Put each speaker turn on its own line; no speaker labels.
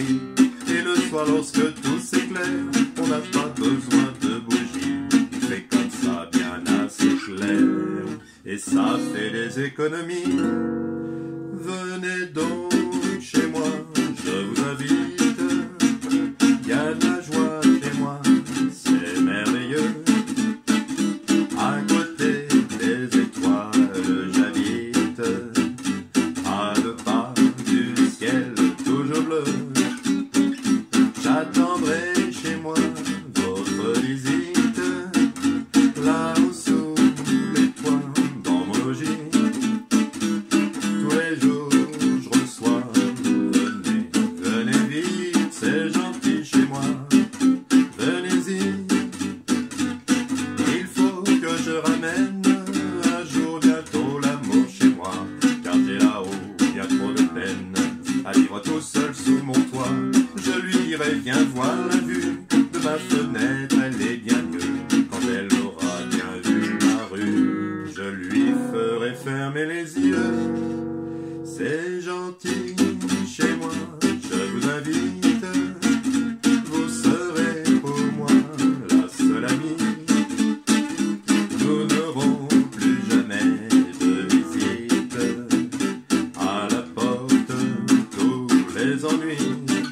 Et le soir, lorsque tout s'éclaire, on n'a pas besoin de bougies. Il fait comme ça bien assez clair, et ça fait les économies. Venez donc. feuille vient voir la vue de ma fenêtre, elle est bien mieux quand elle aura bien vu ma rue. Je lui ferai fermer les yeux, c'est gentil chez moi, je vous invite. Vous serez pour moi la seule amie. Nous n'aurons plus jamais de visite à la porte tous les ennuis.